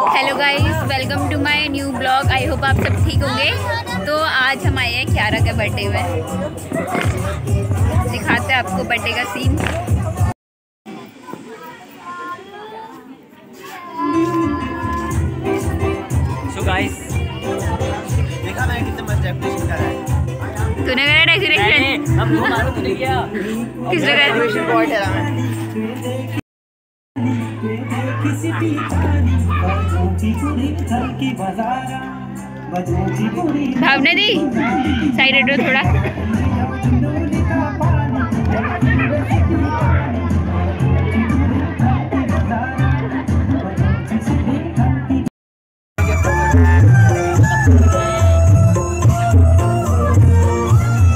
Hello guys welcome to my new blog I hope आप सब ठीक होंगे. तो आज हम आए हैं क्यारा के बर्थडे में. दिखाते हैं आपको बर्थडे का सीन सो गाइस देखा मैं कितने मस्त डेकोरेशन कर है। तूने करा डेकोरेशन मारो तूने किया। किसने करा? डेकोरेशन बहुत ठहरा मैं भावना दी? साइड हटो थोड़ा।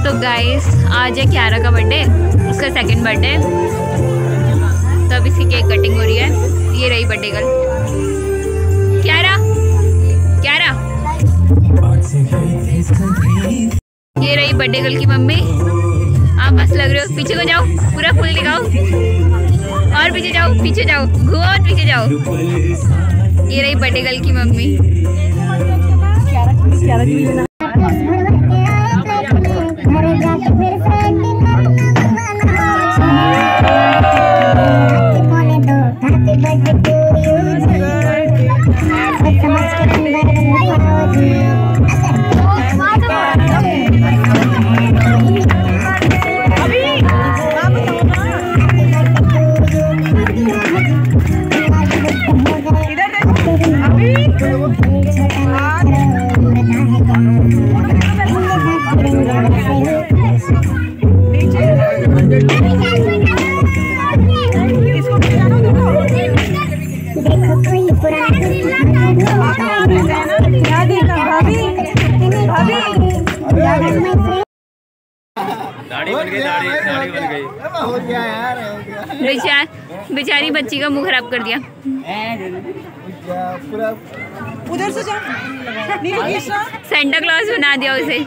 तो गाइस आज है क्यारा का बर्थडे उसका सेकंड बर्थडे तो अब इसकी केक कटिंग हो रही है। ये रही बर्थडे गर्ल ये रही बर्थडे गर्ल की मम्मी। आप बस लग रहे हो। पीछे को जाओ। पूरा फूल दिखाओ। और पीछे जाओ। पीछे जाओ। घूमो और पीछे जाओ। ये रही बर्थडे गर्ल की मम्मी। दाढ़ी बन गई दाढ़ी दाढ़ी बन गई। हो गया यार बेचार बेचारी बच्ची का मुँह खराब कर दिया। उधर से जाओ सेंटा क्लॉज बना दिया उसे।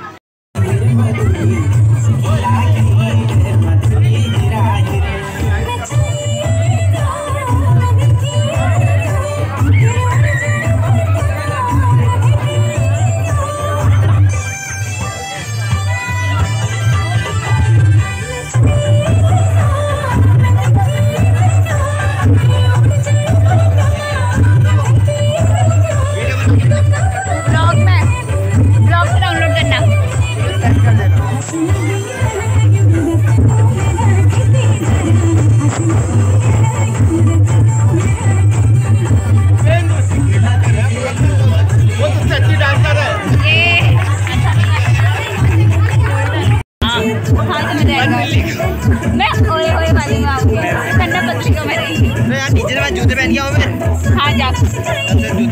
जूते पहन गया हूँ मैं हाँ जा। नहीं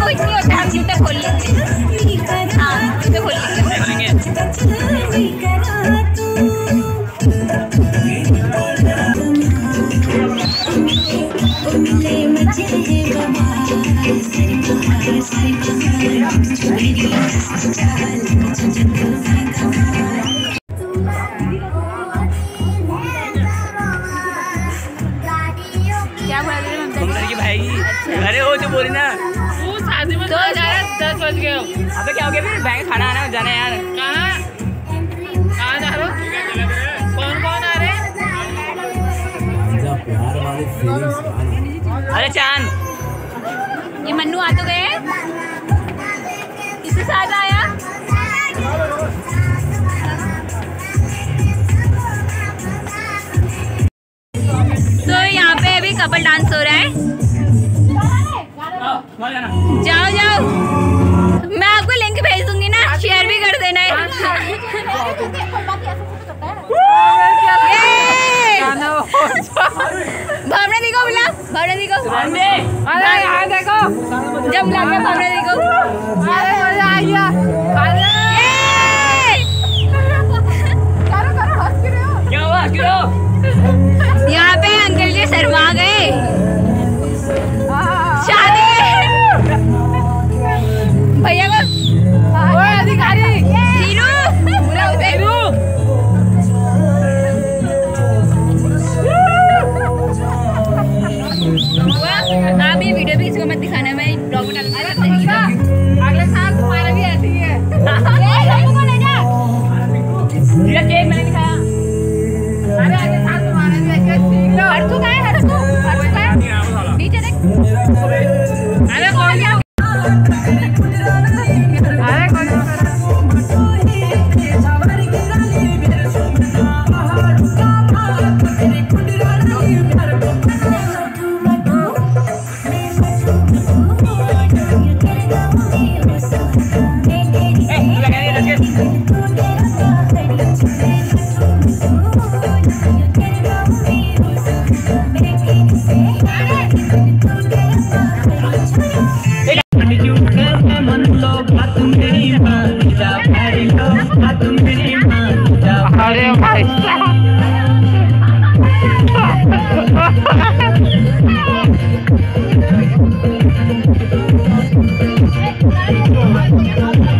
कुछ नहीं होता हम जूते खोल लेंगे हाँ। जूते खोल लेंगे वो जो बोली ना तो दस बज गए अबे क्या हो गया फिर? बैंक खाना आना जाना यार। कहाँ? कहाँ जा रहे हो? कौन कौन आ रहे अरे चाँद। ये मन्नू आ तो गए। किसके साथ आया? तो यहाँ पे अभी कपल डांस हो रहा है। जाओ जाओ। मैं आपको लिंक भेज दूँगी ना शेयर भी कर देना है। भावना दी को बुला भावना दी को। अरे यहाँ देखो। जब बुला के भावना दी को। अरे मज़ा आ गया। करो करो हंस क्यों हो क्या हुआ क्यों यहाँ पे अंकल जी शर्मा गए। अरे अरे अरे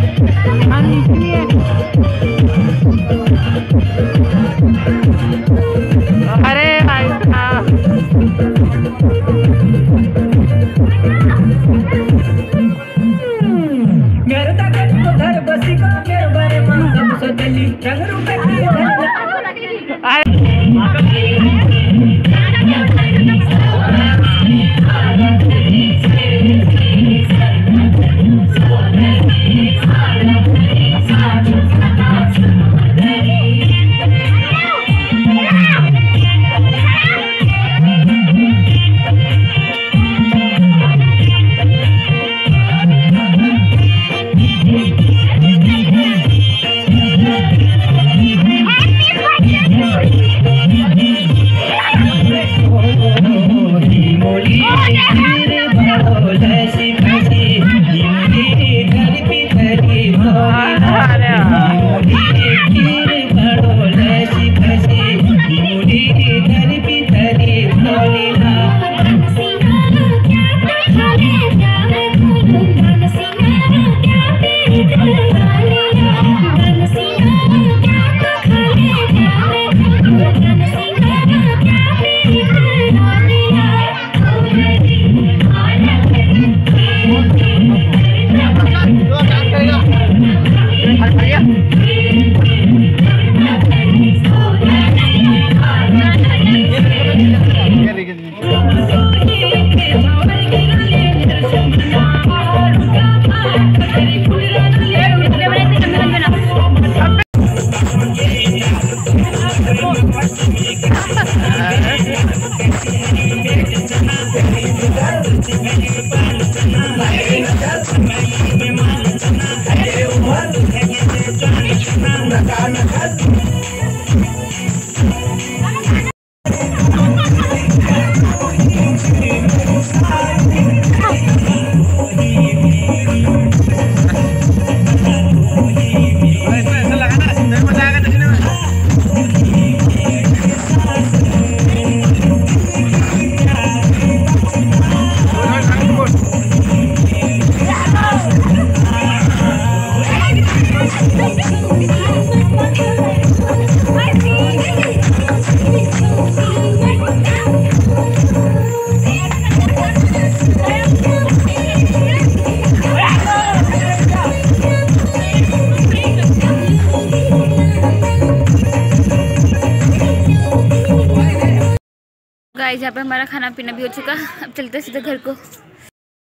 गाइस, यहाँ पे हमारा खाना पीना भी हो चुका अब चलते हैं सीधे घर को।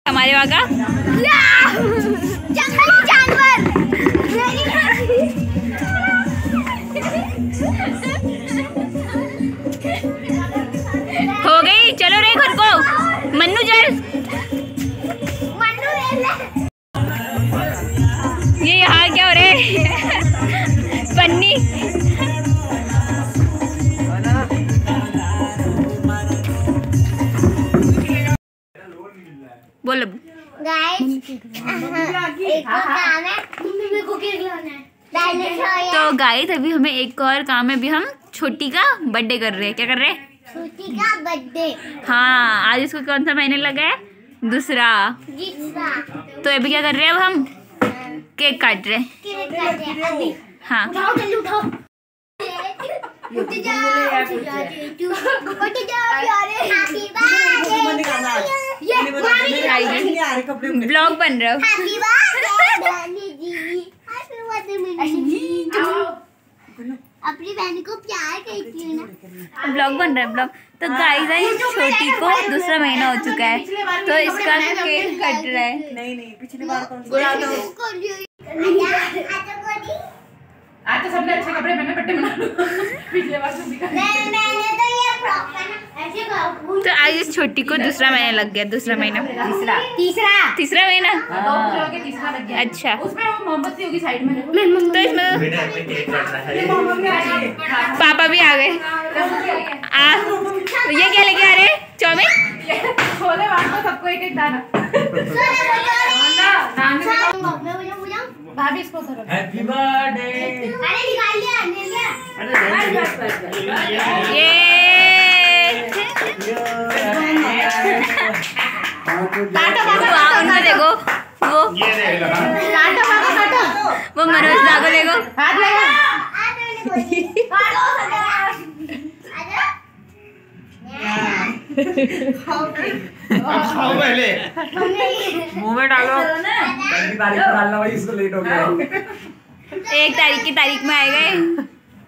हमारे वहाँ का हो गई, चलो रे घर को। मन्नू ले ये यहाँ क्या हो रहा पन्नी। बोलो। गाइस एक काम है को केक लाना है तो गाइस अभी हमें एक और काम है। अभी हम छोटी का बर्थडे कर रहे हैं। क्या कर रहे हैं? छुट्टी का बर्थडे हाँ आज उसको कौन सा महीने लगा है? दूसरा। तो अभी क्या कर रहे हैं? अब हम केक काट रहे हैं। केक काटे हैं। ब्लॉग बन रहा है हैप्पी बर्थडे नानी जी हैप्पी बर्थडे मिनी अपनी बहन को प्यार करती हूँ ना। ब्लॉग बन रहा है। ब्लॉग तो गाइस इस छोटी को दूसरा महीना हो चुका है। तो इसका केक कट रहा है। नहीं नहीं पिछली बार कौन सा आज तो सबने अच्छे कपड़े पहने बट्टे बना लो। पिछले बार से दिखा मैंने तो ये फ्रॉक पहना ऐसे करो तो आज इस छोटी को दूसरा महीना लग गया दूसरा महीना। तीसरा। तीसरा। तीसरा महीना? दो किलो के तीसरा लग गया। अच्छा। उसमें वो मोमबत्ती होगी साइड में। तो इसमें है। पापा भी आ गए। आ ये क्या लेके आ रहे हैं? चाउमीन? छोले बांटो सबको एक एक दाना। भाभी इसको हैप्पी बर्थडे अरे निकाल लिया ले लिया ये वाह, उनको देखो वो ये देख काटो पापा काटो वो मनोज दा को देखो हाथ लगा अब खाओ पहले। मुँह में डालो। तारीख डालना भाई इसको लेट हो गया। एक तारीख की तारीख में आएगा ये।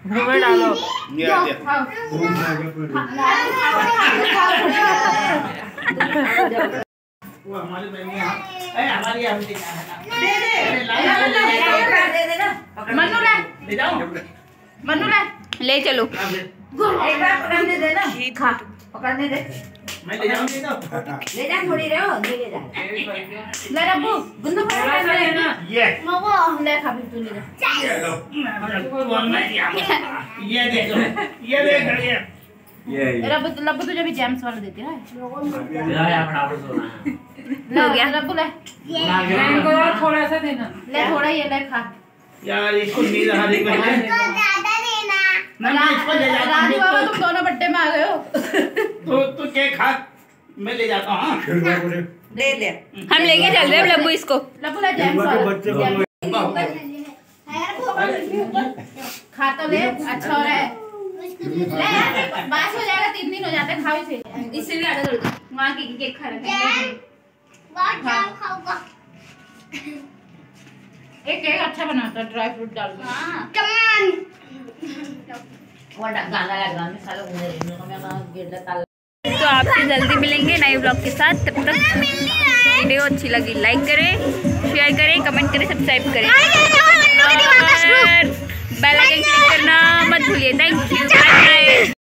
मुँह में डालो ले मनु ले। ले जाओ। मनु ले। ले चलो। एक बार दे ना। खा। पकड़ने दे। मैं ले जाऊँगी तो ले जा थोड़ी रे ले जा। ले रब्बू गुंदू पकड़ ले ना ये। ले खा भी तू ले जा। ये लो। बोलना दिया ये देखो ये देख ये ये। रब्बू रब्बू तुझे भी जेम्स वाला देती है हो गया। रब्बू ले। थोड़ा सा देना। ले थोड़ा ये ले खा। यार इसको नींद आ रही पहले ज़्यादा देना। ना मैं इसको ले राजू बाबा तुम दोनों बट्टे में आ गए हो। मैं ले जाता हूँ हाँ। ले ले हम लेके चल रहे हैं लब्बू इसको। लब्बू ले खा तो ले अच्छा हो रहा है। बास हो जाएगा तीन दिन हो जाते हैं खाओ इसे इससे भी आधा कर दो। वहाँ की केक खा रहे हैं। एक केक अच्छा बनाता है ड्राई फ्रूट डाल के। हाँ कमान तो आपसे जल्दी मिलेंगे नए ब्लॉग के साथ। तब तक वीडियो अच्छी लगी लाइक करें शेयर करें कमेंट करें सब्सक्राइब करें। और बेल आइकन क्लिक करना मत भूलिए। Thank you bye